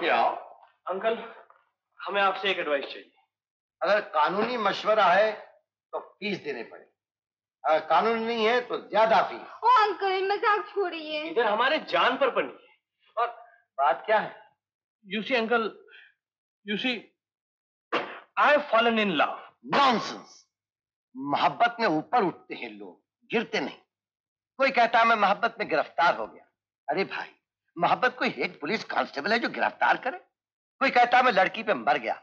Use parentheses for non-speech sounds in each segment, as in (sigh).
के आओ। अंकल हमें आपसे एक एडवाइस चाहिए। अगर कानूनी मशवरा है तो फ़ीस देने पड़े अगर कानून नहीं है तो ज़्यादा फ़ीस। ओ अंकल मज़ाक छोड़िए। इधर हमारे जान पर बनी है। और बात क्या है? You see uncle you see I fallen in love nonsense मोहब्बत में ऊपर उठते हैं लोग गिरते नहीं। कोई कहता है मैं मोहब्बत में गिरफ़्तार हो गया। अरे भाई मोहब्बत कोई हेड पुलिस कांस्टेबल है जो गिरफ़्तार करे। कोई कहता मैं लड़की पे मर गया।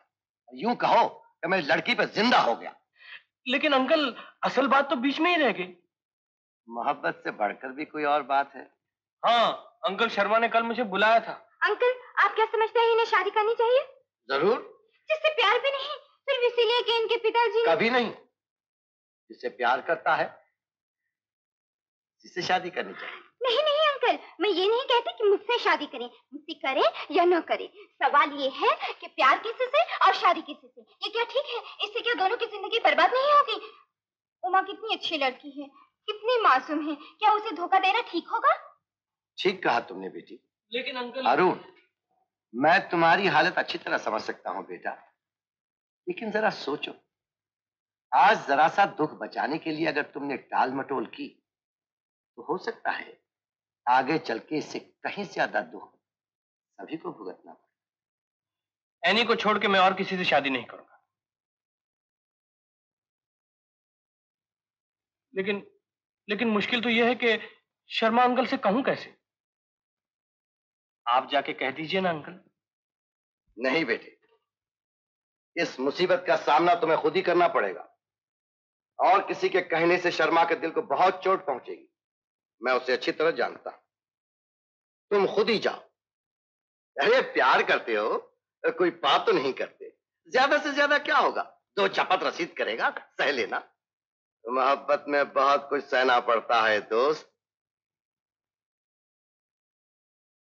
यूँ कहो कि मैं लड़की पे ज़िंदा हो गया। लेकिन अंकल असल बात तो बीच में ही रह गई। मोहब्बत से बढ़कर भी कोई और बात है? हाँ अंकल शर्मा ने कल मुझे बुलाया था। अंकल आप क्या समझते हैं इन्हें शादी करनी चाहिए? ज़रूर। जिससे प्यार भी नहीं सिर्फ़ इसीलिए कि इनके पिताजी कभी नहीं। जिससे प्यार करता है जिससे शादी करनी चाहिए। नहीं नहीं अंकल मैं ये नहीं कहती कि मुझसे शादी करें। मुझसे करें या न करें। सवाल ये है कि प्यार किसी से और शादी किसी से? ये क्या ठीक है? इससे क्या दोनों की ज़िंदगी बर्बाद नहीं होगी? उमा कितनी अच्छी लड़की है कितनी मासूम है। क्या उसे धोखा देना ठीक होगा? ठीक कहा तुमने बेटी। लेकिन अंकल अरुण मैं तुम्हारी हालत अच्छी तरह समझ सकता हूँ बेटा। लेकिन जरा सोचो। आज जरा सा दुख बचाने के लिए अगर तुमने टाल मटोल की तो हो सकता है आगे चल के इससे कहीं ज़्यादा दुख सभी को भुगतना पड़े एनी को छोड़ के मैं और किसी से शादी नहीं करूँगा। लेकिन लेकिन मुश्किल तो यह है कि शर्मा अंकल से कहूँ कैसे? आप जाके कह दीजिए ना अंकल। नहीं बेटे इस मुसीबत का सामना तुम्हें खुद ही करना पड़ेगा। और किसी के कहने से शर्मा के दिल को बहुत चोट पहुंचेगी। मैं उसे अच्छी तरह जानता हूँ। तुम खुद ही जाओ। अरे प्यार करते हो? कोई पाप तो नहीं करते। ज़्यादा से ज़्यादा क्या होगा? दो चपत रसीद करेगा? सह लेना। मोहब्बत में बहुत कुछ सहना पड़ता है दोस्त।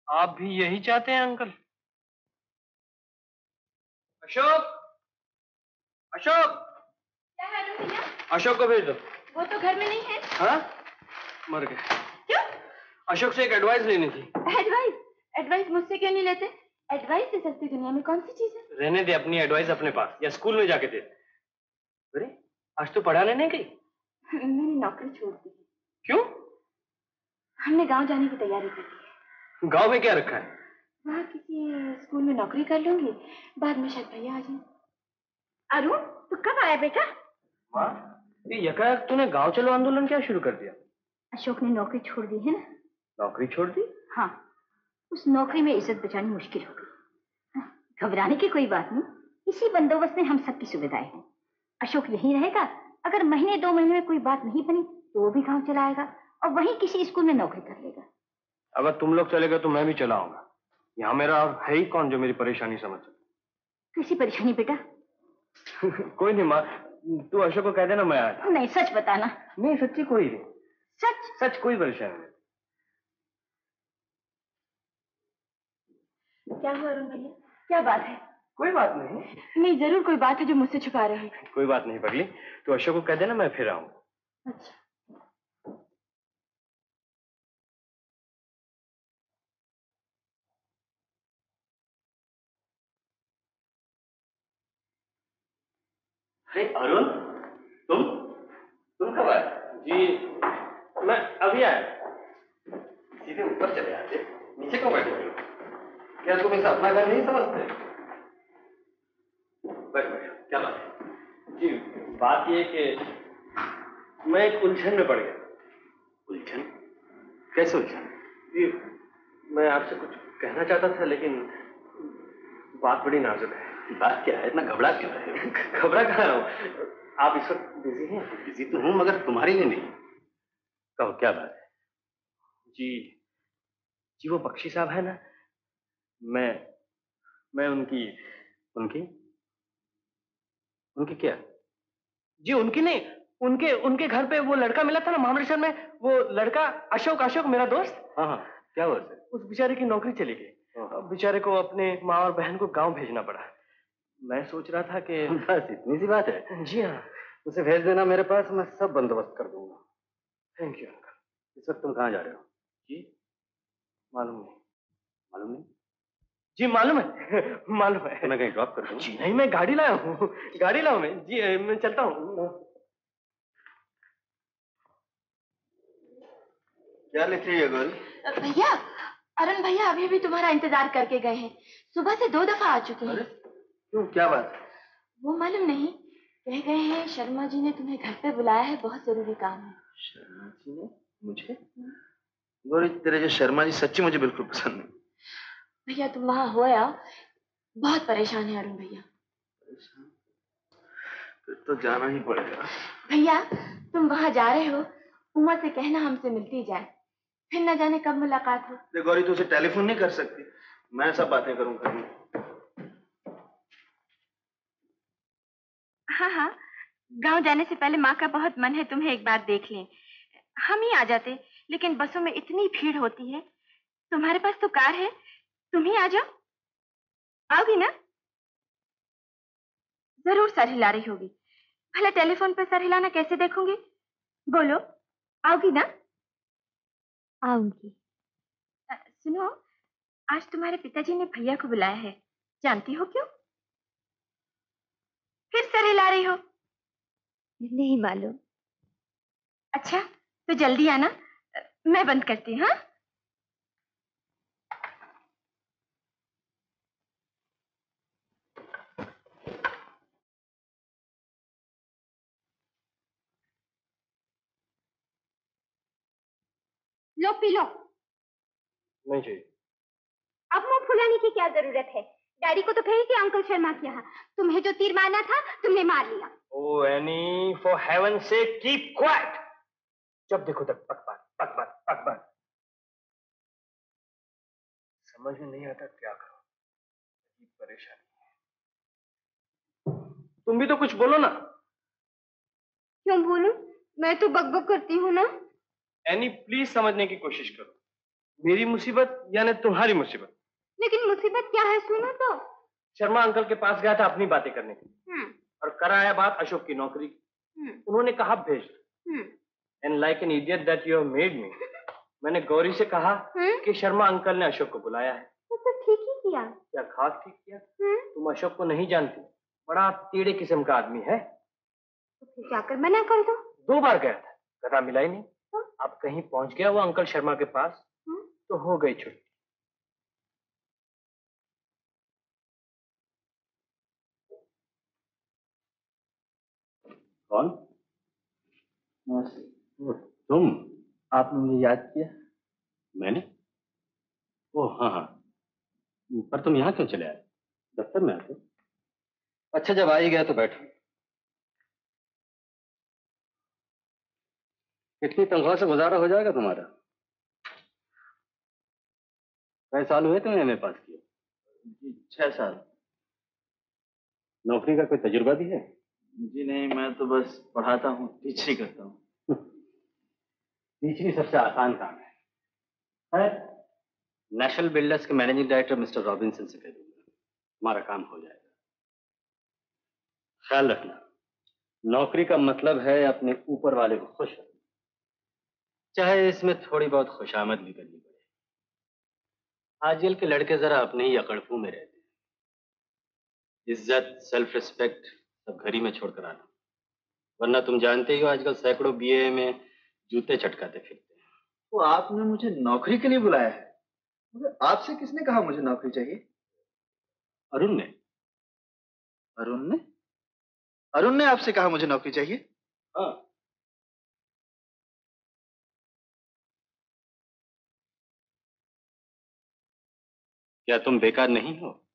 आप भी यही चाहते हैं अंकल? अशोक? अशोक? क्या है भैया? अशोक को भेज दो। वो तो घर में नहीं है। हाँ? मर गए। क्यों? अशोक से एक एडवाइस लेनी थी। एडवाइस एडवाइस मुझसे क्यों नहीं लेते? एडवाइस से सस्ती दुनिया में कौन सी चीज़ है? रहने दे अपनी एडवाइस अपने पास या स्कूल में जाके दे। अरे आज तो पढ़ाने नहीं गई? मैंने नौकरी छोड़ दी। क्यों? हमने गाँव जाने की तैयारी कर ली है। गाँव में क्या रखा है? वहाँ किसी स्कूल में नौकरी कर लूँगी बाद में शायद भैया आ जाए अरुण तू कब आया बेटा? माँ ये यकायक तूने गाँव चलो आंदोलन क्या शुरू कर दिया? अशोक ने नौकरी छोड़ दी है ना? नौकरी छोड़ दी? हाँ। उस नौकरी में इज़्ज़त बचानी मुश्किल हो गई। हाँ, घबराने की कोई बात नहीं। इसी बंदोबस्त में हम सबकी सुविधाएँ हैं। अशोक यहीं रहेगा। अगर महीने दो महीने में कोई बात नहीं बनी तो वो भी गाँव चला आएगा और वहीं किसी स्कूल में नौकरी कर लेगा। अगर तुम लोग चले गए तो मैं भी चला आऊँगा। यहाँ मेरा है ही कौन जो मेरी परेशानी समझ सके? कैसी परेशानी बेटा? (laughs) कोई नहीं माँ। तू अशोक को कह देना मैं आया नहीं सच बताना। नहीं सच्ची कोई नहीं। सच सच कोई परेशानी नहीं क्या हुआ अरुण भैया? क्या बात है? कोई बात नहीं। नहीं ज़रूर कोई बात है जो मुझसे छुपा रहे हैं। कोई बात नहीं पगली। तो अशोक को कह देना मैं फिर आऊँगा अच्छा। अरे अरुण तुम? तुम कब आए? जी। मैं अभी आया सीधे ऊपर चले आते नीचे क्यों बैठे हुए हो? क्या तुम इसे अपना घर नहीं समझते? बैठ बैठ क्या बात है? जी बात ये कि मैं एक उलझन में पड़ गया। उलझन? कैसे उलझन? जी मैं आपसे कुछ कहना चाहता था लेकिन बात बड़ी नाजुक है। बात क्या है? इतना घबरा क्यों रहे (laughs) घबरा कहाँ रहा हूँ? आप इस वक्त बिज़ी हैं? बिज़ी तो हूँ मगर तुम्हारे लिए नहीं। कहो क्या बात है? जी जी वो बख्शी साहब है ना? मैं मैं उनकी उनकी? उनकी क्या? जी उनकी नहीं उनके उनके घर पे वो लड़का मिला था ना महाबलेश्वर में वो लड़का अशोक अशोक मेरा दोस्त। हाँ हाँ क्या हुआ सर? उस बेचारे की नौकरी चली गई। अब बेचारे को अपने माँ और बहन को गाँव भेजना पड़ा। मैं सोच रहा था कि बस इतनी सी बात है? जी हाँ। उसे भेज देना मेरे पास मैं सब बंदोबस्त कर दूँगा। थैंक यू अंकल इस वक्त तुम कहाँ जा रहे हो? जी। मालूम नहीं। मालूम नहीं? जी मालूम है। (laughs) मालूम है। मैं कहीं ड्रॉप कर दूँ? जी नहीं मैं गाड़ी लाया हूँ। (laughs) गाड़ी लाऊं मैं? जी मैं चलता हूँ। क्या लिख रही है गौरी भैया अरुण भैया अभी भी तुम्हारा इंतज़ार करके गए हैं। सुबह से दो दफ़ा आ चुके हैं। क्यों? क्या बात वो मालूम नहीं कह गए हैं शर्मा जी ने तुम्हें घर पे बुलाया है बहुत ज़रूरी काम है। शर्मा जी ने मुझे? गौरी तेरे जो शर्मा जी सच्ची मुझे बिल्कुल पसंद नहीं। भैया तुम वहाँ हो आओ बहुत परेशान है अरुण भैया। फिर तो जाना ही पड़ेगा। भैया तुम वहाँ जा रहे हो उमा से कहना हमसे मिलती जाए। फिर न जाने कब मुलाकात हो। गौरी तू उसे टेलीफोन नहीं कर सकती। मैं सब बातें करूँ घर में हाँ हाँ। गाँव जाने से पहले माँ का बहुत मन है तुम्हें एक बार देख लें। हम ही आ जाते लेकिन बसों में इतनी भीड़ होती है। तुम्हारे पास तो कार है तुम ही आ जाओ। आओगी ना? ज़रूर सर हिला रही होगी। भला टेलीफोन पर सर हिलाना कैसे देखूँगी? बोलो आओगी ना? आऊँगी। सुनो आज तुम्हारे पिताजी ने भैया को बुलाया है। जानती हो क्यों? फिर सर हिला रही हो। नहीं मालूम। अच्छा तो जल्दी आना मैं बंद करती हूँ हाँ? लो पी लो। नहीं चाहिए। अब मुँह फुलाने की क्या ज़रूरत है? डैडी को तो भेज दिया अंकल शर्मा के यहाँ तुम्हें जो तीर मारना था तुमने मार लिया। ओ एनी फॉर हेवन से कीप क्वाइट जब देखो तक पक पक पक पक पक पक समझ में नहीं आता क्या करो। परेशानी है। तुम भी तो कुछ बोलो ना। क्यों बोलूँ? मैं तो बकबक करती हूँ ना। एनी प्लीज़ समझने की कोशिश करो। मेरी मुसीबत यानी तुम्हारी मुसीबत। लेकिन मुसीबत क्या है सुनो तो। शर्मा अंकल के पास गया था अपनी बातें करने के लिए। हम्म। और कराया बात अशोक की नौकरी की। हम्म। उन्होंने कहा भेज and like an idiot that you have made me मैंने गौरी से कहा हम्म। कि शर्मा अंकल ने अशोक को बुलाया है। तो ठीक ही किया। क्या खास ठीक किया? हम्म। तुम अशोक को नहीं जानती। बड़ा टेढ़े किस्म का आदमी है। तो फिर जाकर मना कर दो। दो बार गया था। गधा मिला ही नहीं अब कहीं पहुँच गया वो अंकल शर्मा के पास। हम्म। तो हो गई छुट्टी। कौन नमस्ते। तुम? आपने मुझे याद किया? मैंने? ओ हाँ हाँ। पर तुम यहाँ क्यों चले आए? दफ्तर में आते अच्छा जब आ ही गया तो बैठो। कितनी तनख्वाह से गुजारा हो जाएगा तुम्हारा? कई साल हुए तुमने एमए पास जी छह साल। नौकरी का कोई तजुर्बा भी है? जी नहीं मैं तो बस पढ़ाता हूँ टीचरी करता हूँ। टीचरी सबसे आसान काम है। खैर, नेशनल बिल्डर्स के मैनेजिंग डायरेक्टर मिस्टर रॉबिन्सन से कह दूँगा हमारा काम हो जाएगा। ख्याल रखना नौकरी का मतलब है अपने ऊपर वाले को खुश रखना। चाहे इसमें थोड़ी बहुत खुशामद भी करनी पड़े। आजकल के लड़के जरा अपने ही अकड़फू में रहते हैं। इज़्ज़त सेल्फ रिस्पेक्ट सब घर ही में छोड़कर आना। वरना तुम जानते ही हो आजकल सैकड़ों बीए में जूते चटकाते फिरते हैं। तो आपने मुझे नौकरी के लिए बुलाया है। मगर आपसे किसने कहा मुझे नौकरी चाहिए? अरुण ने। अरुण ने? अरुण ने आपसे कहा मुझे नौकरी चाहिए? हाँ। क्या तुम बेकार नहीं हो?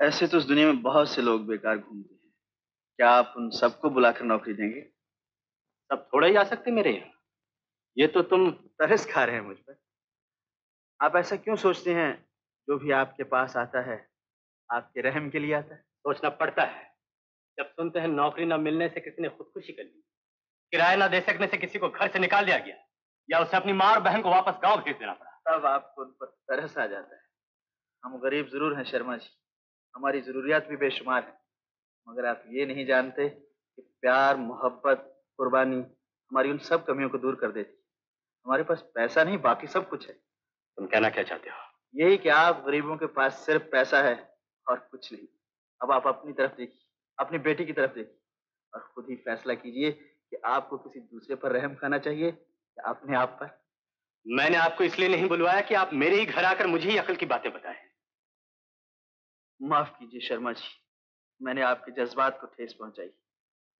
ऐसे तो इस दुनिया में बहुत से लोग बेकार घूमते हैं। क्या आप उन सबको बुलाकर नौकरी देंगे? सब थोड़ा ही आ सकते मेरे यहाँ। ये तो तुम तरस खा रहे हैं मुझ पर। आप ऐसा क्यों सोचते हैं? जो भी आपके पास आता है आपके रहम के लिए आता है। सोचना पड़ता है। जब सुनते हैं नौकरी न मिलने से किसी ने खुदकुशी कर ली किराया ना दे सकने से किसी को घर से निकाल दिया गया या उसे अपनी माँ और बहन को वापस गाँव भेज देना पड़ा। तब आपको उन पर तरस आ जाता है। हम गरीब ज़रूर हैं शर्मा जी। हमारी जरूरियात भी बेशुमार है। मगर आप ये नहीं जानते कि प्यार मोहब्बत कुर्बानी हमारी उन सब कमियों को दूर कर देती हमारे पास पैसा नहीं बाकी सब कुछ है। तुम कहना क्या चाहते हो? यही कि आप गरीबों के पास सिर्फ़ पैसा है और कुछ नहीं। अब आप अपनी तरफ़ देखिए अपनी बेटी की तरफ़ देखिए और खुद ही फैसला कीजिए कि आपको किसी दूसरे पर रहम खाना चाहिए या अपने आप पर। मैंने आपको इसलिए नहीं बुलवाया कि आप मेरे ही घर आकर मुझे ही अकल की बातें बताएँ। माफ़ कीजिए शर्मा जी। मैंने आपके जज्बात को ठेस पहुंचाई।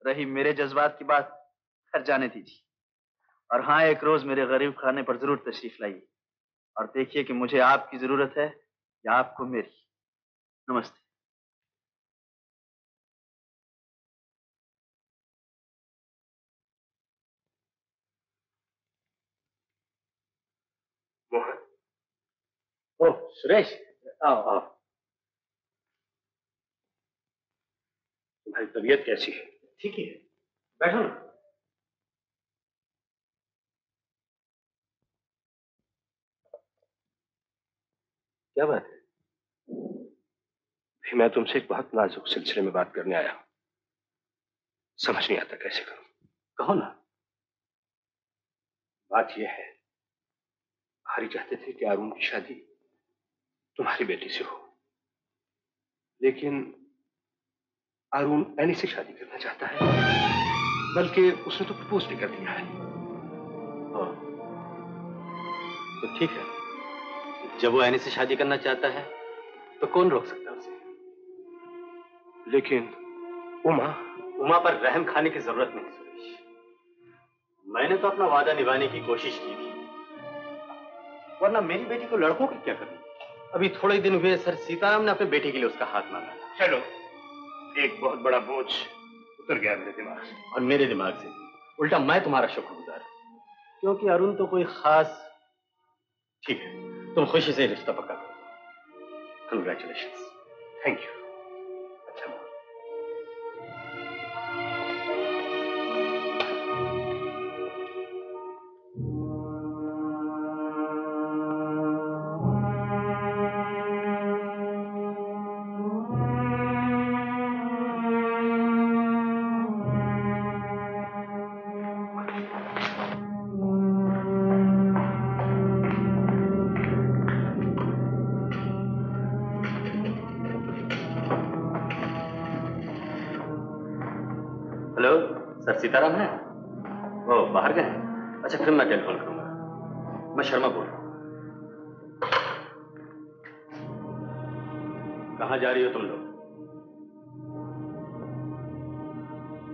रही मेरे जज्बात की बात घर जाने दीजिए। और हाँ एक रोज मेरे गरीब खाने पर ज़रूर तशरीफ़ लाइए। और देखिए कि मुझे आपकी ज़रूरत है या आपको मेरी। नमस्ते। मोहन। ओह सुरेश। आओ आओ। तुम्हारी तबीयत कैसी है? ठीक है बैठो ना। क्या बात है? मैं तुमसे एक बहुत नाजुक सिलसिले में बात करने आया हूँ। समझ नहीं आता कैसे करूँ। कहो ना। बात यह है हरी चाहते थे कि अरुण की शादी तुम्हारी बेटी से हो। लेकिन अरुण एनी से शादी करना चाहता है। बल्कि उसने तो प्रपोज भी कर दिया है। ओह, तो ठीक है। जब वो एनी से शादी करना चाहता है तो कौन रोक सकता है उसे? लेकिन उमा उमा पर रहम खाने की ज़रूरत नहीं सुरेश। मैंने तो अपना वादा निभाने की कोशिश की थी। वरना मेरी बेटी को लड़कों की क्या करनी? अभी थोड़े दिन हुए सर सीताराम ने अपने बेटे के लिए उसका हाथ मांगा चलो। एक बहुत बड़ा बोझ उतर गया मेरे दिमाग से। और मेरे दिमाग से उल्टा मैं तुम्हारा शुक्रगुजार क्योंकि अरुण तो कोई खास ठीक है तुम खुशी से रिश्ता पक्का करो। Congratulation thank you hello sir Sitaram है? वो बाहर गए अच्छा फिर मैं टेलीफोन करूँगा। मैं शर्मा बोल रहा हूँ। कहाँ जा रही हो तुम लोग?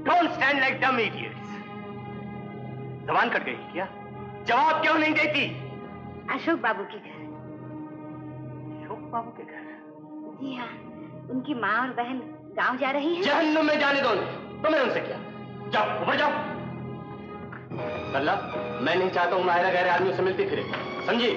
Don't stand like dumb idiots जबान कट गई क्या? जवाब क्यों नहीं देती? अशोक बाबू के घर। अशोक बाबू के घर? जी हाँ उनकी माँ और बहन गाँव जा रही है। जहन्नुम में जाने दो तुम्हें उनसे किया। जाओ, ऊपर जाओ। अल्लाह मैं नहीं चाहता हूँ मायरा गहरे आदमियों से मिलती फिरे। समझी